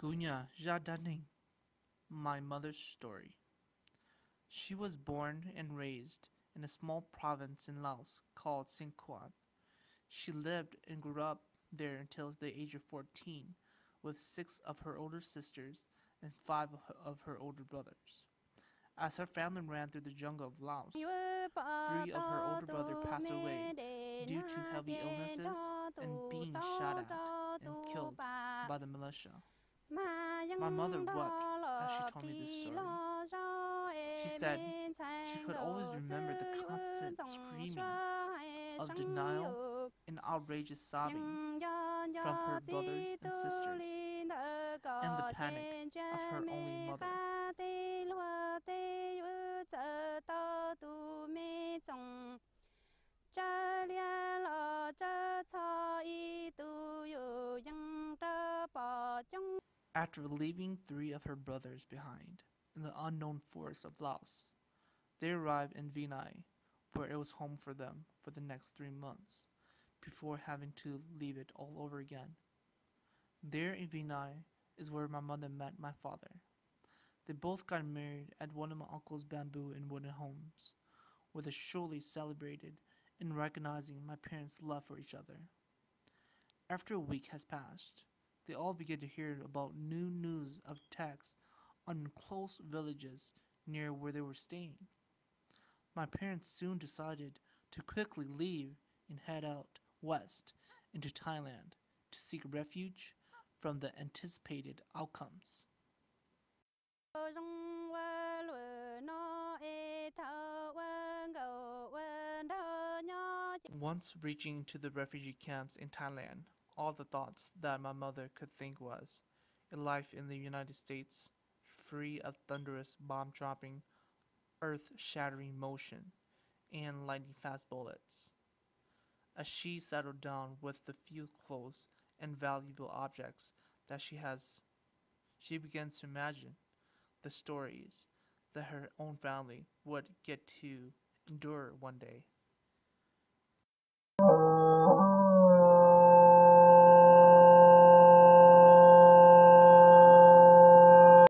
Gunya Jadaning, my mother's story. She was born and raised in a small province in Laos called Xieng Khouang. She lived and grew up there until the age of 14 with six of her older sisters and five of her older brothers. As her family ran through the jungle of Laos, three of her older brothers passed away due to heavy illnesses and being shot at and killed by the militia. My mother wept as she told me this story. She said she could always remember the constant screaming of denial and outrageous sobbing from her brothers and sisters, and the panic of her only mother. After leaving three of her brothers behind in the unknown forests of Laos, they arrived in Vinai, where it was home for them for the next three months, before having to leave it all over again. There in Vinai is where my mother met my father. They both got married at one of my uncle's bamboo and wooden homes, where they surely celebrated in recognizing my parents' love for each other. After a week has passed, they all began to hear about new news of attacks on close villages near where they were staying. My parents soon decided to quickly leave and head out west into Thailand to seek refuge from the anticipated outcomes. Once reaching to the refugee camps in Thailand, all the thoughts that my mother could think was a life in the United States, free of thunderous bomb dropping, earth shattering motion, and lightning fast bullets. As she settled down with the few clothes and valuable objects that she has, she begins to imagine the stories that her own family would get to endure one day.